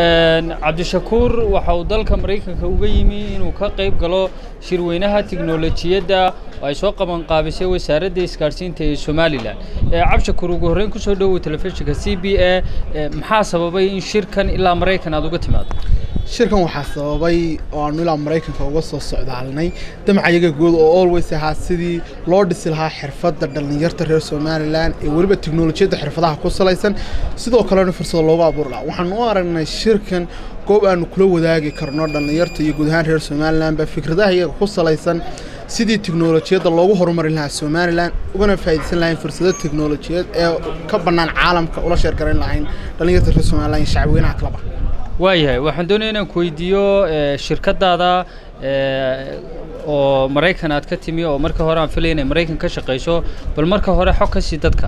cabdishakuur waxa uu dalka maraykanka uga yimi inuu ka qayb galo shirweynaha tiknolojiyadda oo ay soo qaban qaabisay wasaaradda isgaadhsiinta ee somalilan cabdishakuur ugu horreyn ku soo dhowow telefishinka c b a maxaa sababay in shirkan ilaa maraykan aad uga timaado shirkan waxaa sababay oo aanu ilaa maraykanka uga soo socdaalnay damacayaga guud oo always ahaa sidii loo dhisi lahaa xirfadda dhallinyarta reer somalilan ee weliba teknolojiyadda xirfadaha ku salaysan. Sidoo kalena fursada loogu abuuri lahaa waxaanu u aragnay shirkan goob aanu kula wadaagi karno dhallinyarta iyo guud ahaan reer somalilanba fikradaha iyaga ku salaysan sidii teknolojiyadda loogu horumarin lahaa somalilan ugana faa'iidaysan lahayn fursado teknolojiyad ee ka bannaan caalamka ula sheergarayn lahayn dhallinyarta reer somalilan iyo shacabweynaha kalaba waayahay waxaan doonaya inaan weydiiyo shirkadaada oo maraykan aad ka timi oo marka hore aan filaya inay maraykan ka shaqayso bal marka hore xog ka sii dadka.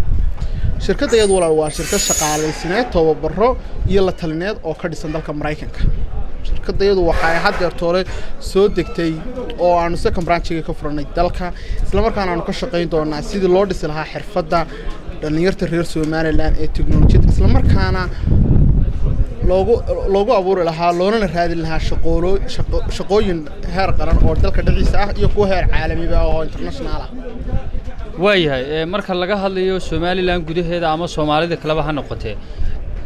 Shirkadda iyadu walaal waa shirkad shaqaalaysineed tababaro iyo la talineed oo ka dhisan dalka maraykanka. Shirkadda iyadu waxay haddeer toole soo degtay oo aanu second branchiga ka furanay dalka islamarkaana aanu ka shaqayn doonaa sidii loo dhisi lahaa xirfadda dhallinyarta reer somalilan ee teknolojiyadda islamarkaana loogu loogu abuuri lahaa loonana raadin lahaa shaqoolo shaqooyin heer qaran oo dalka dhexdiisa ah iyo kuwa heer caalamiba oo international ah. Waayahay marka laga hadlayo somalilan gudaheeda ama soomaalida kaleba ha noqotee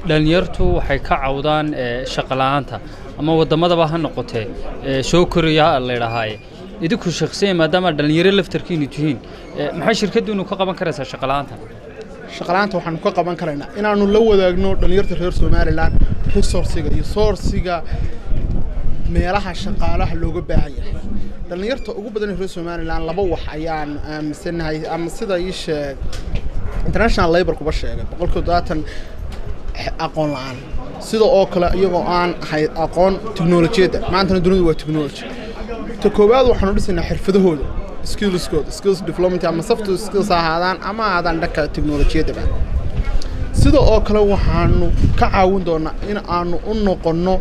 dhallinyartu waxay ka cawdaan shaqo la'aanta ama waddamadaba ha noqotee soo koraya laydhahaaye idinku shaksiya maadaama dhallinyaro laftarkiinu tihiin. Maxay shirkaddiinu ka qaban karaysaa shaqo la'aanta? Shaqalaanta waxaanu ka qaban karaynaa inaanu la wadaagno dhallinyarta reer somalilan resourciga iyo sourciga meelaha shaqaalaha looga baahan yahay. Dhallinyarta ugu badan reer somalilan laba wax ayaan aaminsanahay ama sida ii sheeg. International labor kuba sheegay boqolkiiba todobaatan aqoon la'aan. Sida oo kale iyagoo aan ahayd aqoon teknolojiyadda maantana dunidu waa technology ta koowaad waxaanu dhisaynaa xirfadahooda skillskooda skills development ama software skills ahaadaan ama ahaadaan dhanka teknolojiyadaba sida oo kale waxaanu ka caawin doonaa in aanu u noqonno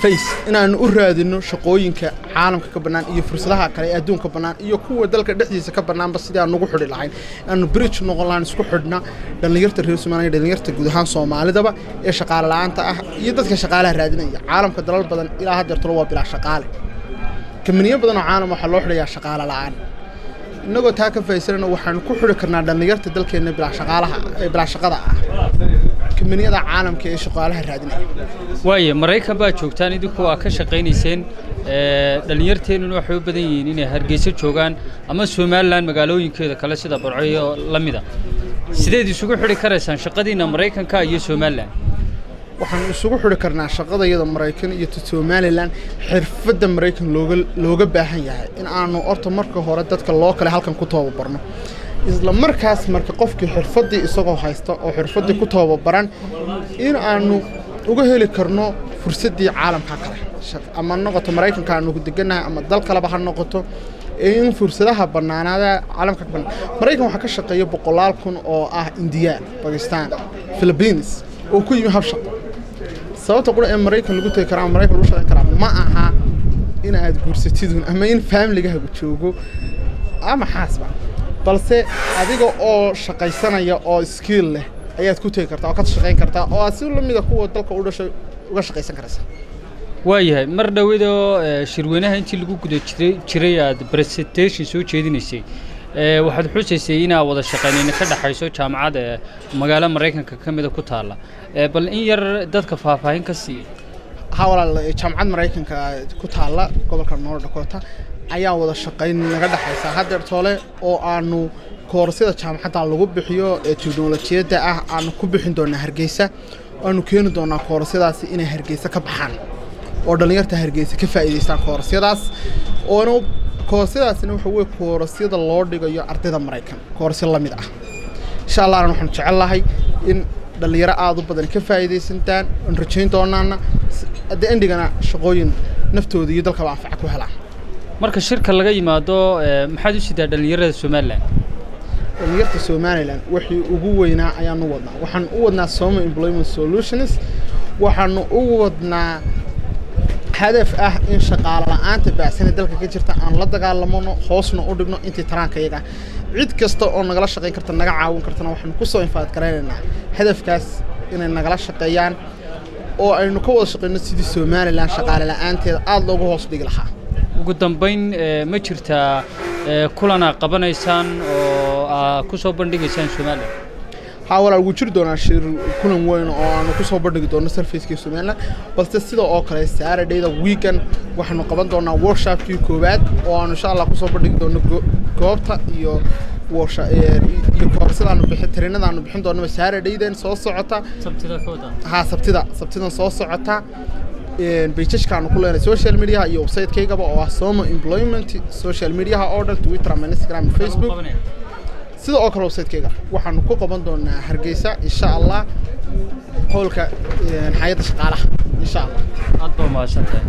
face inaanu u raadino shaqooyinka caalamka ka bannaan iyo fursadaha kale ee adduunka bannaan iyo kuwa dalka dhexdiisa ka bannaanba sidii aan ugu xidhi lahayn. Aanu bridge noqon isku xidhna dhallinyarta reer somaliya dhallinyarta guud ahaan soomaalidaba ee shaqaale la'aanta ah iyo dadka shaqaalaha raadinaya. Caalamka dalal badan ilaa haddeer talo waa bilaa shaqaale. Kamaniyo badan oo caalam waxaa loo xidhayaa shaqaale la'aan innagoo taa ka faa'iidsanayna waxaanu ku xidhi karnaa dhallinyarta dalkeenna bilaa shaqaalaha ee bilaa shaqada ah. Kamaniyada caalamka ee shaqaalaha raadinaya. Waaye maraykan baa joogtaan idinku waa ka shaqaynayseen dhallinyarteennuna waxay u badan yihiin inay hargeysa joogaan ama somalilan magaalooyinkeeda kale sida barco iyo la mida sideed isugu xidhi karaysaan shaqadiinna maraykanka iyo somalilan waxaanu isugu xidhi karnaa shaqadayada maraykan iyo somalilan xirfadda maraykan looga baahan yahay in aanu horta marka hore dadka loo kale halkan ku tababarno isla markaas marka qofkii xirfaddii isagoo haysta oo xirfaddii ku tababaran in aanu uga heli karno fursaddii caalamka kale. Ama noqoto maraykanka aanu degannahay ama dal kaleba ha noqoto in fursadaha bannaanaada caalamka ka bannaan maraykan waxaa ka shaqeeya boqolaal kun oo ah indiyaan bakistan philippines oo ku yimi hab shaqo sababta qura ee maraykan lagu tegi karaa maraykan lagu shaqayn karaa ma aha in aad guursatidun ama in faamiligaagu joogo. Ama balse adiga oo shaqaysanaya oo skill leh ayaad ku tegi kartaa oo ka shaqayn kartaa oo aad si lamida kuwa dalka u dhashay uga shaqaysan karaysa. Waayahay mar dhowidoo shirweynaha intii lagu guda jiray aad presentation soo jeedinaysay waxaad xusaysay inaa wada shaqaynayna ka dhexayso jaamacad magaalo maraykanka ka mida ku taalla bal in yar dadka faahfaahin ka siiya ha walaal jaamacad maraykanka ku taalla gobolka north dakota ayaa wada shaqayn naga dhexaysa. Haddeer toole oo aanu koorasyada jaamacadda lagu bixiyo ee teknolojiyadda ah aanu ku bixin doonaa hargeysa aanu keeni doonaa koorasyadaasi inay hargeysa ka baxaan oo dhallinyarta hargeysa ka faa'iidaystaan koorasyadaas oona koorasyadaasina waxa weye koorasyada loo dhigayo ardayda maraykan koorasyo la mid ah. Insha allahna waxaanu jecel lahay in dhallinyaro aada u badan ka faa'iidaysantaan aan rajayn doonaana hadda endigana shaqooyin naftooda iyo dalkaba anfaca ku helaan marka shirka laga yimaado maxaad u sidaa dhallinyarada somalilan dhallinyarta somalilan wixii ugu weynaa ayaanu wadnaa. Waxaan u wadnaa soma employment solutions waxaanu u wadnaa hadaf ah in shaqaale la'aanta dalka ka jirta aan la dagaalamano hoosna u dhigno intii taraanka cid kasta oo nagala shaqayn karta naga caawin kartana waxaanu ku soo infaad garaynaynaa hadafkaas inay nagala shaqeeyaan oo aynu ka wada shaqayno sidii somalilan shaqaale la'aanteeda aada loogu hoos dhigi lahaa. Ugu dambayn ma jirtaa kulan aa qabanaysaan oo aa ku soo bandhigaysaan somalilan haa walaal wuu jiri doonaa shir kulan weyn oo aanu ku soo bandhigi doono sarfacekii somaliland balse sida oo kale saradayda weekend waxaanu qaban doonaa workshopkii koowaad oo aanu insha allah ku soo bandhigi doono goobta iyo tarinadaanu bixin doonaba saradaydan soo socota haa sabtida sabtidan soo socota bejajkaanu ku leenay social mediaha iyo website-kaygaba oo ah somo employment social mediaha oo dhan twitter ama instagram facebook sida oo kale website-kayga waxaanu ku qaban doonaa hargeysa insha allah howlka hay'adda shaqaalaha insha allah aad baa mahadsantahay